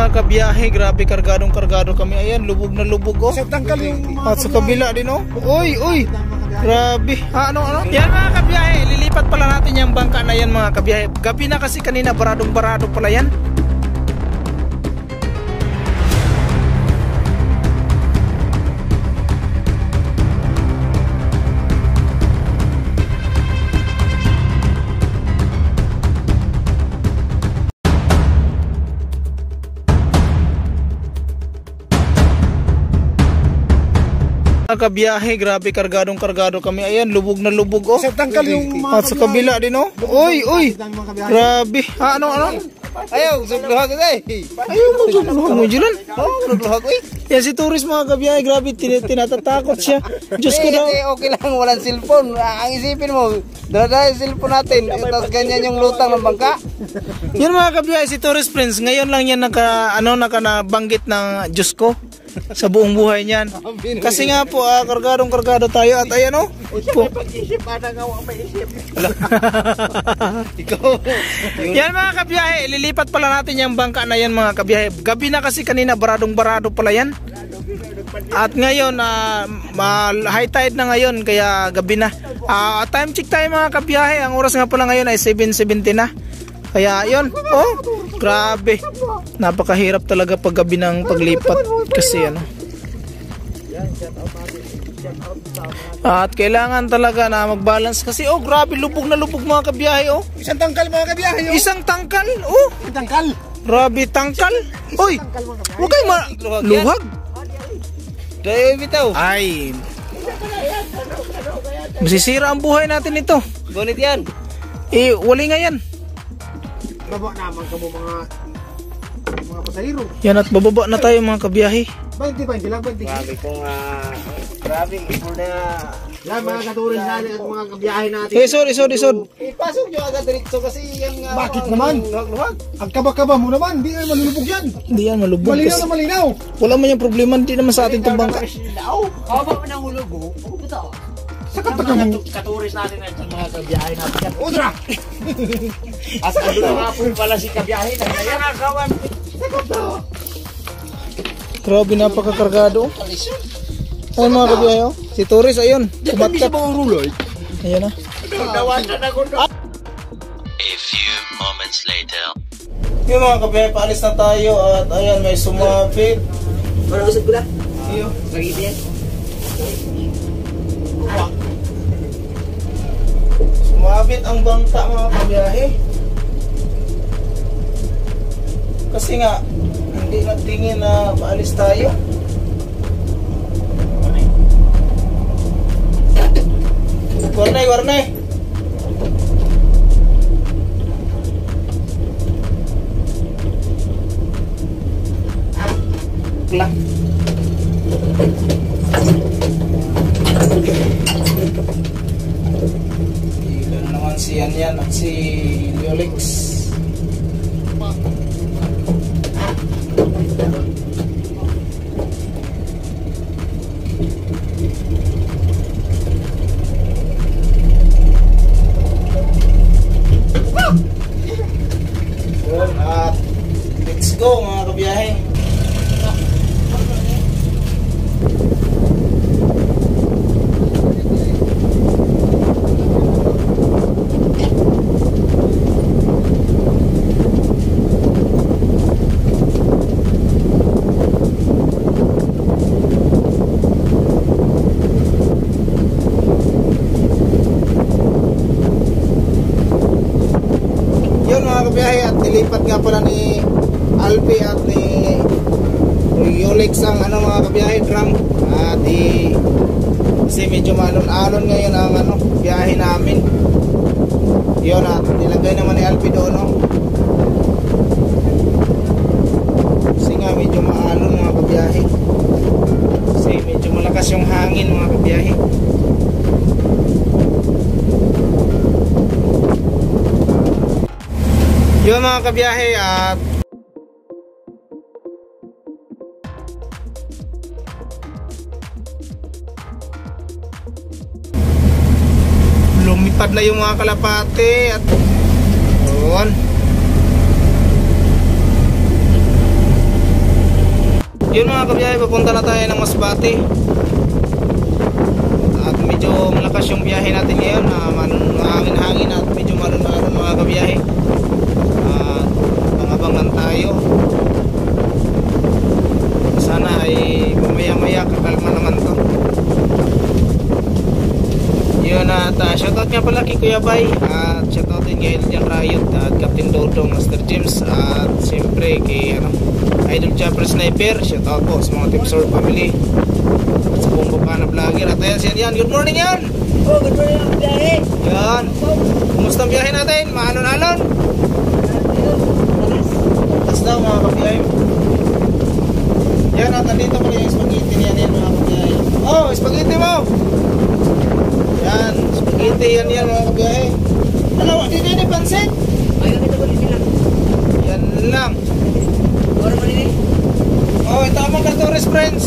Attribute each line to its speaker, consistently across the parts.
Speaker 1: mga kabiyahe, grabe kargadong kargado kami. Ayan, lubog na lubog oh.
Speaker 2: Sa tangkal yung mga
Speaker 1: At sa kabila din oh. Uy, uy. Grabe. Ha, ano, ano? Yan mga kabiyahe, lilipat pala natin yung bangka na yan mga kabiyahe. Gabi na kasi kanina, baradong barado pala yan. Mga kabiyahe, grabe kargadong kargado kami. Ayan, lubog na lubog oh.
Speaker 2: Sa tangkal yung mga
Speaker 1: At sa kabila din oh.
Speaker 2: Mga kabiyahe.
Speaker 1: Grabe. Ha, ano, ano?
Speaker 3: Ayaw, sugluhag eh.
Speaker 1: Ayaw mo, sumuluhan mo, Julan.
Speaker 3: Oh, sugluhag eh.
Speaker 1: Yan si Turis mga kabiyahe, grabe, tin tinatatakot siya. Diyos ko daw.
Speaker 3: Eh, okay lang, walang cellphone. Ah, Ang isipin mo, dala yung cellphone natin. Tapos ganyan yung lutang ng bangka.
Speaker 1: Yan mga kabiyahe, si Torres Prince, ngayon lang yan naka, ano, naka nabanggit ng Diyos ko sa buong buhay niyan. Kasi nga po, ah, kargadong kargado tayo at ayan oh. Po.
Speaker 3: Pag-isip, parang nga may isip.
Speaker 1: yan mga kabiyahe, lilipat pala natin yung bangka na yan mga kabiyahe. Gabi na kasi kanina, baradong barado pala yan. At ngayon, ma- high tide na ngayon, kaya gabi na. Ah, time check tayo mga kabiyahe, ang oras nga pala ngayon ay 7.70 na. Kaya yun, oh, grabe. Napakahirap talaga pag gabi ng paglipat kasi ano. At kailangan talaga na mag-balance kasi oh grabe lubog na lubog mga kabiyahe oh.
Speaker 2: Isang tangkal mga kabiyahe. oh.
Speaker 1: Isang tangkal oh.
Speaker 2: Isang tangkal.
Speaker 1: Grabe tangkal. Hoy, huwag kayo ma- luwag.
Speaker 3: Dahil bitaw.
Speaker 1: Ay. Masisira ang buhay natin ito.
Speaker 3: Gunit yan.
Speaker 1: Eh, wali nga yan.
Speaker 2: Baba naman ka mo mga mga pasahero.
Speaker 1: Yan at bababa na tayo mga kabiyahe.
Speaker 2: 20, 20 lang, 20.
Speaker 3: Grabe kong, ah, grabe, ipon na.
Speaker 2: Yan mga katurin natin at mga kabiyahe natin.
Speaker 1: Eh, sorry, sorry, sorry.
Speaker 3: Ipasok nyo agad dito kasi yan nga.
Speaker 2: Bakit naman? Ang kaba-kaba mo naman, di naman malulubog yan.
Speaker 1: Hindi yan malubog.
Speaker 2: Malinaw
Speaker 1: Kasi
Speaker 2: na malinaw.
Speaker 1: wala man yung problema, hindi naman sa atin itong bangka.
Speaker 3: Haba mo ng hulugo. Ito.
Speaker 2: Sakat na mo.
Speaker 3: Katuris natin at mga kabiyahe natin yan.
Speaker 2: Udra!
Speaker 3: As ano na nga po pala si kabiyahe na kaya nakawan.
Speaker 1: Grabe, napakakargado. Ayun mga kabiyahe, oh. Si Torres, ayun. Kumatkap. Ayan na.
Speaker 3: Nawasan ako doon.
Speaker 4: A few moments later.
Speaker 1: Yung mga kabiyahe, paalis na tayo at ayan, may sumapit.
Speaker 3: Ano usap ko na?
Speaker 1: Iyo.
Speaker 3: Lagi din.
Speaker 1: Sumabit ang bangka mga kabiyahe. Kasi nga, hindi na tingin na paalis tayo. Warnay, warnay. Lang. Ilan naman si yan yan at si Leolix. Yun, at let's go mga kabiyahe. Yun mga kabiyahe at nilipat nga pala ni Alpi at ni Yolex ang ano mga kabiyahe drum at i kasi medyo malon-alon ngayon ang ano biyahe namin yun at nilagay naman ni Alpi doon no? kasi nga medyo maalon mga kabiyahe kasi medyo malakas yung hangin mga kabiyahe Yun mga kabiyahe at lumipad na yung mga kalapate at yun Yun mga kabiyahe, papunta na tayo ng Masbate. At medyo malakas yung biyahe natin ngayon. Uh, mahangin-hangin at medyo malun-malun mga kabiyahe. Lang tayo. Sana ay mamaya-maya kakalma naman to. Yun at uh, shoutout nga pala kay Kuya Bay. At shoutout din kay Elian Riot at Captain Dodong, Master James at siyempre kay ano, Idol Chopper Sniper. Shoutout po sa mga Team Sor family. At sa buong baba na vlogger. At ayan siya yan, good morning yan
Speaker 3: Oh, good morning ang biyahe.
Speaker 1: yan, kumusta ang biyahe natin, maalon-alon tas daw mga kabiyahe yan at nandito pala yung spaghetti niyan yan mga kabiyahe oh, spaghetti mo yan, spaghetti yan yan mga kabiyahe ano, di din pansit
Speaker 3: Ayaw kita ko nila.
Speaker 1: yan lang
Speaker 3: Ora mo nila.
Speaker 1: Oh, ito ang mga tourist friends.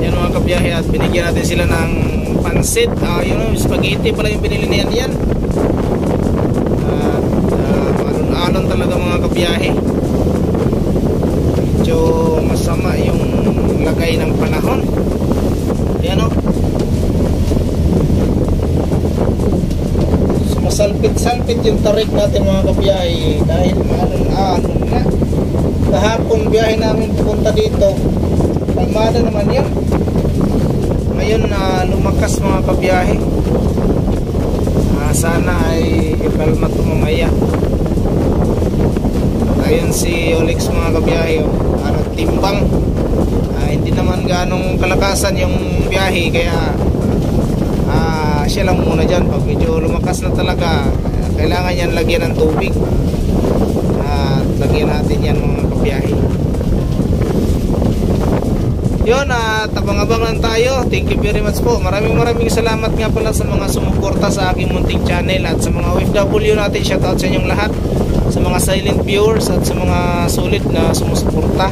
Speaker 1: Yan mga kabiyahe at binigyan natin sila ng pansit. Ah, yun, spaghetti pala yung binili niyan yan. At uh, alon-alon kabiyahe. Medyo masama yung lagay ng panahon. Yan o. Sumasalpit-salpit yung tarik natin mga kabiyahe dahil maalon-alon na. Kahapon biyahe namin pupunta dito. Kalmada naman yun. Ngayon na lumakas mga kabiyahe. Ah, sana ay ikalma ito ayun si Olex mga kabiyahe. Oh. Ah, nagtimbang. Ah, hindi naman ganong kalakasan yung biyahe kaya ah, siya lang muna dyan. Pag medyo lumakas na talaga, ah, kailangan yan lagyan ng tubig. At lagyan natin yan mga kabiyahe. Yun, at abang-abang lang tayo. Thank you very much po. Maraming maraming salamat nga pala sa mga sumuporta sa aking munting channel at sa mga OFW natin. Shoutout sa inyong lahat. Sa mga silent viewers at sa mga sulit na sumusuporta.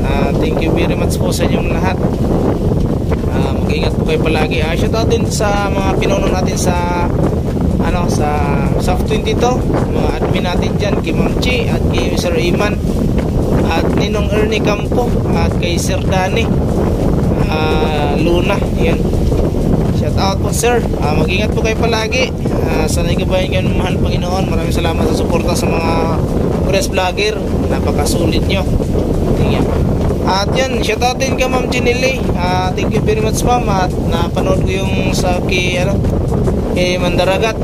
Speaker 1: Ah, thank you very much po sa inyong lahat. Ah, mag-ingat po kayo palagi. Ah, shoutout din sa mga pinuno natin sa ano sa Soft 22 mga admin natin dyan kay Ma'am Chi at kay Sir Iman at Ninong Ernie Campo at kay Sir Danny ah, Luna yan shout out po sir Ah, mag-ingat po kayo palagi uh, sanay gabayan kayo ng mahal Panginoon maraming salamat sa suporta sa mga press vlogger napakasulit nyo Tingnan. At yan, shout out din kay Ma'am Jinili. Ah, thank you very much ma'am at napanood ko yung sa kay ano kay Mandaragat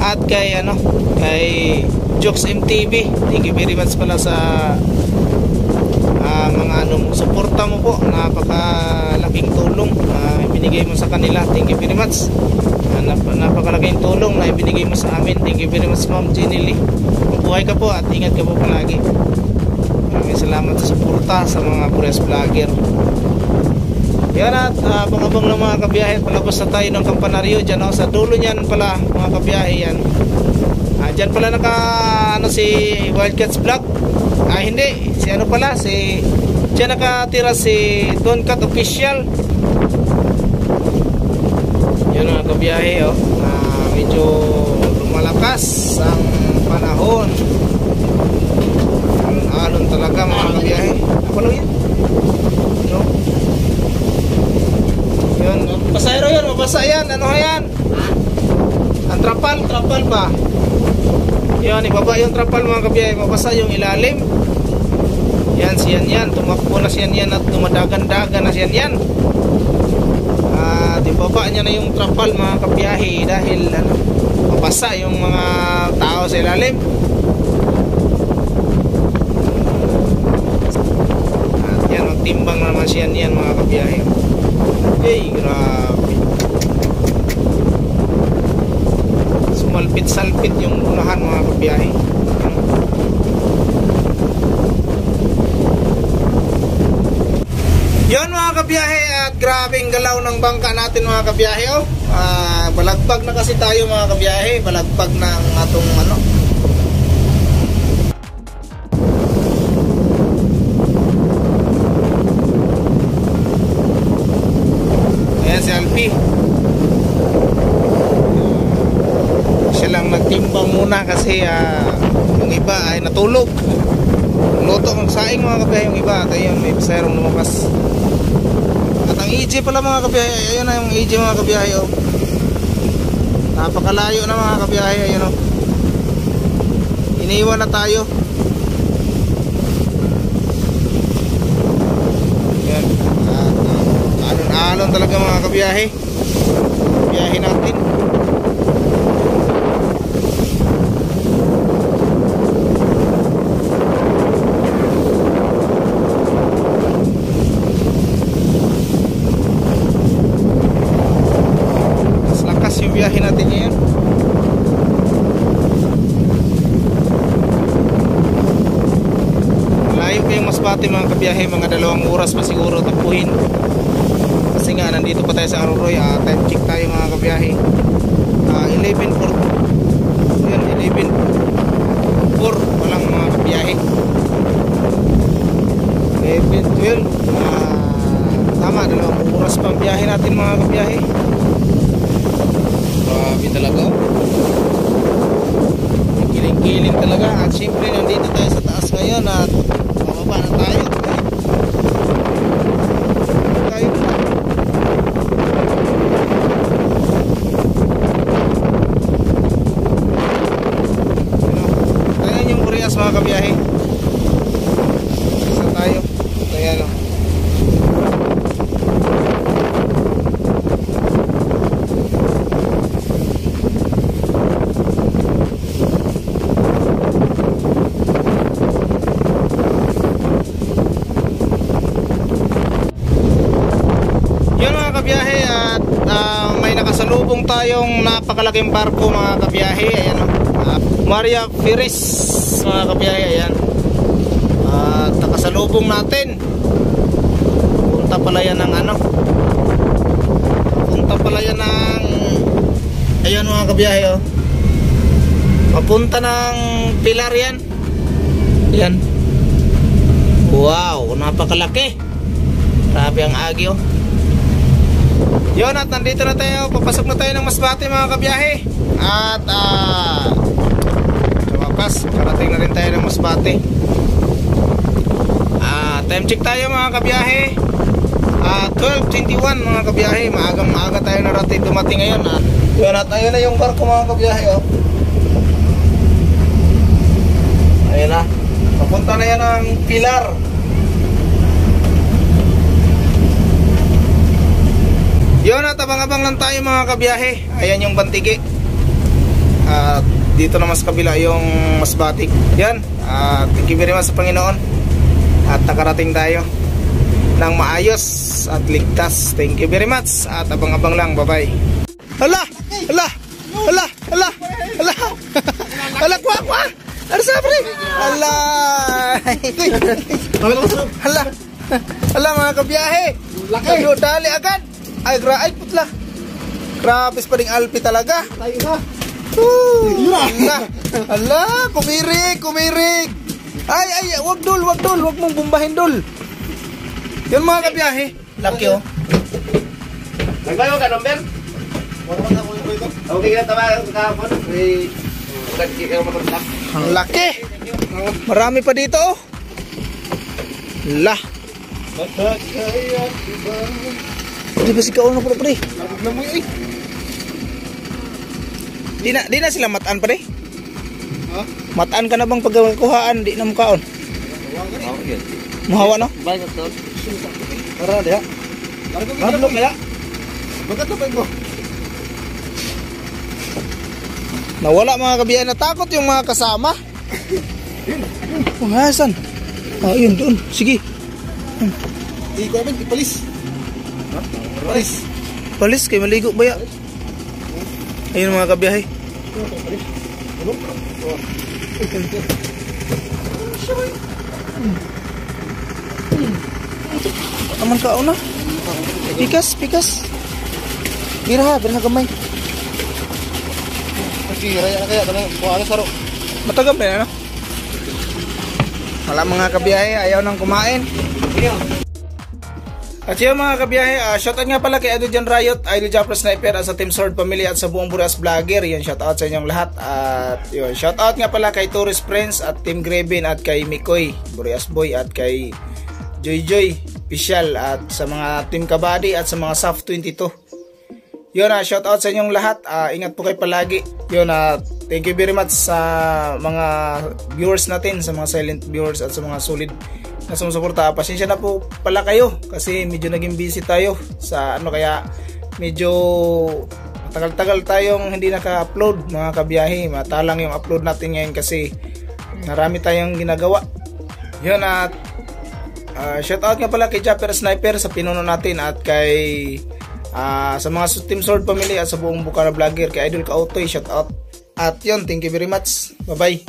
Speaker 1: at kay ano kay Jokes MTV. Thank you very much pala sa ah, mga ano suporta mo po. Napakalaking tulong na ibinigay mo sa kanila. Thank you very much. Ah, nap napakalaking tulong na ibinigay mo sa amin. Thank you very much Ma'am Jinili. Mabuhay ka po at ingat ka po palagi. Maraming salamat sa suporta sa mga press vlogger. Yan at uh, abang-abang ng mga kabiyahe palabas na tayo ng kampanaryo dyan oh, sa dulo niyan pala mga kabiyahe yan. Ah, dyan pala naka ano si Wildcats Vlog. Ah hindi, si ano pala si dyan nakatira si Don Cat Official. Yan mga kabiyahe oh. Ah, medyo lumalakas ang panahon. Alon talaga mga kabiyahe. Ako lang yan no? yun pasayro yun mabasa yan. Ano yan? Ang trapal. Trapal ba? Yun ibaba yung trapal mga kabiyahe. Mabasa yung ilalim. Yan siyan yan tumakbo na siyan yan at dumadagan-dagan na siyan yan at ibaba niya na yung trapal mga kabiyahe dahil ano mabasa yung mga tao sa ilalim At yan, magtimbang na naman siya niyan mga kabiyahe. Ay, grabe. Sumalpit-salpit yung unahan mga kabiyahe. Yun mga kabiyahe grabing galaw ng bangka natin mga kabiyahe oh. Ah, balagbag na kasi tayo mga kabiyahe, balagbag ng atong ano, Ayan si Alpi. Siya lang nagtimbang muna kasi ah, yung iba ay natulog. Luto ng saing mga kabiyahe yung iba. Ayun, may pasayarong lumabas. Ang EJ pala mga kabiyahe, ayun na yung EJ mga kabiyahe oh. Napakalayo na mga kabiyahe, ayun oh. Iniwan na tayo. Alon-alon talaga mga kabiyahe. Biyahe natin. Masbate mga dalawang oras pa siguro tapuhin. Kasi nga nandito pa tayo sa Aroroy, ah, time check tayo mga kabiyahe. Ah, 11.4. Yun, 11.4 pa lang mga kabiyahe. 11.12. Ah, tama, dalawang oras pang biyahe natin mga kabiyahe. Grabe talaga. Kiling-kiling talaga. At syempre nandito tayo sa taas ngayon at bababa na tayo. Tayo na. Ano? Ayan yung Koreas mga kabiyahe. Isa tayo. Ayan o. Yun mga at ah, may nakasalubong tayong napakalaking barko mga kabiyahe. Maria Firis mga kabiyahe. Ayan. At nakasalubong natin. Punta pala yan ng ano. Punta pala yan ng Ayan mga kabiyahe o. Papunta ng Pilar yan. Yan. Wow, napakalaki. Grabe ang agi oh. Yun at nandito na tayo, papasok na tayo ng Masbate mga kabiyahe At ah wakas, rin tayo ng Masbate Ah, time check tayo mga kabiyahe Ah, 12.21 mga kabiyahe Maagang maaga tayo narating dumating ngayon at Yun at ayun na yung barko mga kabiyahe oh. Ayun na Papunta na yan ng Pilar Yun at abang-abang lang tayo mga kabiyahe. Ayan yung bantigi. At dito naman sa kabila yung masbatik. Yan. At thank you very much sa Panginoon. At nakarating tayo ng maayos at ligtas. Thank you very much. At abang-abang lang. Bye-bye. Hala! Hala! Hala! Hala! Hala! Hala! Kwa! Kwa! Ano sa pre? Hala! Hala! Hala mga kabiyahe! Laki! Dali agad! Ay, gra ay putla. Grabe pa ding alpi talaga.
Speaker 2: Tayo na.
Speaker 1: Woo! Ala, ala, kumirig, kumirig. Ay, ay, wag dul, wag dul, wag mong bumbahin dul. Yun mga kabiyahe. Laki oh.
Speaker 3: Nagbayo ka, number? Okay na. Eh, nagkik ka matanda.
Speaker 1: Ang laki. Marami pa dito oh. La. Di ba si kauna pa pre? Di na, di na sila mataan pre? Mataan ka na bang pagkuhaan? Di na mukaon. Muhawa no?
Speaker 3: Bayo to.
Speaker 2: Tara, diha. Marlo kaya. Bagat na pa mo.
Speaker 1: Nawala mga kabiyahe natakot yung mga kasama. Mga asan? Ah, yun doon. Sige.
Speaker 2: Di ko amin, ipalis. Palis.
Speaker 1: Palis kay maligo baya. Ayun mga kabiyahe. Aman ka una. Pikas, pikas. Bira ha, bira ha gamay.
Speaker 2: Ano.
Speaker 1: Matagam na yan, ano? Wala mga kabiyahe, ayaw nang kumain. At yun mga kabiyahe, uh, shoutout nga pala kay Idol Jan Riot, Idol Japper Sniper at sa Team Sword Family at sa buong Burias Vlogger. Yan, shoutout sa inyong lahat. At yun, shoutout nga pala kay Tourist Friends at Team Graven at kay Mikoy, Burias Boy at kay Joy Joy, Official at sa mga Team Kabady at sa mga SAF 22. Yun na, shout out sa inyong lahat. Ah, ingat po kayo palagi. Yun na, thank you very much sa mga viewers natin, sa mga silent viewers at sa mga solid na sumusuporta. Pasensya na po pala kayo kasi medyo naging busy tayo sa ano kaya medyo tagal-tagal tayong hindi naka-upload mga kabiyahe. Matalang yung upload natin ngayon kasi marami tayong ginagawa. Yun at uh, shout out nga pala kay Japper Sniper sa pinuno natin at kay Ah, sa mga Team Sword family at sa buong Bukara Vlogger kay Idol Kautoy, shout out. At yun, thank you very much. Bye-bye.